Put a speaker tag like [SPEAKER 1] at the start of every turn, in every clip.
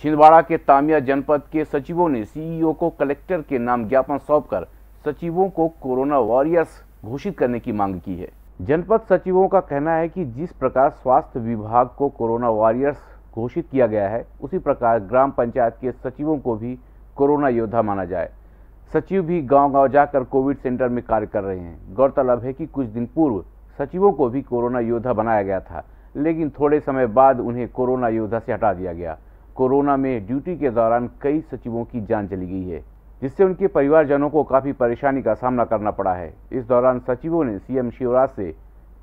[SPEAKER 1] छिंदवाड़ा के तामिया जनपद के सचिवों ने सीईओ को कलेक्टर के नाम ज्ञापन सौंपकर सचिवों को कोरोना वॉरियर्स घोषित करने की मांग की है। जनपद सचिवों का कहना है कि जिस प्रकार स्वास्थ्य विभाग को कोरोना वॉरियर्स घोषित किया गया है, उसी प्रकार ग्राम पंचायत के सचिवों को भी कोरोना योद्धा माना जाए। सचिव भी गांव-गांव जाकर कोविड सेंटर में कार्य कर रहे हैं। गौरतलब है कि कुछ दिन पूर्व सचिवों को भी कोरोना योद्धा बनाया गया था, लेकिन थोड़े समय बाद उन्हें कोरोना योद्धा से हटा दिया गया। कोरोना में ड्यूटी के दौरान कई सचिवों की जान चली गई है, जिससे उनके परिवारजनों को काफ़ी परेशानी का सामना करना पड़ा है। इस दौरान सचिवों ने सीएम शिवराज से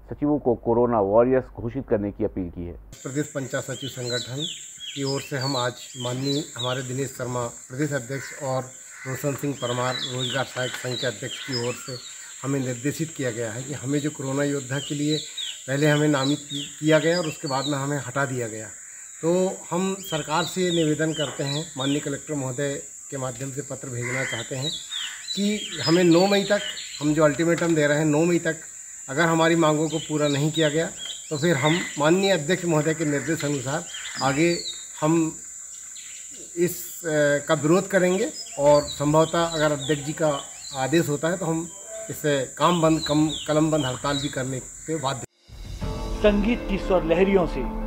[SPEAKER 1] सचिवों को कोरोना वॉरियर्स घोषित करने की अपील की है।
[SPEAKER 2] प्रदेश पंचायत सचिव संगठन की ओर से हम आज माननीय हमारे दिनेश शर्मा, प्रदेश अध्यक्ष और रोशन सिंह परमार, रोज़गार सहायक संघ के अध्यक्ष की ओर से हमें निर्देशित किया गया है कि हमें जो कोरोना योद्धा के लिए पहले हमें नामित किया गया और उसके बाद में हमें हटा दिया गया। तो हम सरकार से निवेदन करते हैं, माननीय कलेक्टर महोदय के माध्यम से पत्र भेजना चाहते हैं कि हमें 9 मई तक, हम जो अल्टीमेटम दे रहे हैं 9 मई तक, अगर हमारी मांगों को पूरा नहीं किया गया तो फिर हम माननीय अध्यक्ष महोदय के निर्देश अनुसार आगे हम इस का विरोध करेंगे और संभवतः अगर अध्यक्ष जी का आदेश होता है तो हम इससे काम बंद, कम, कलम बंद हड़ताल भी करने पे बाध्य
[SPEAKER 3] संगीत की स्वर लहरियों से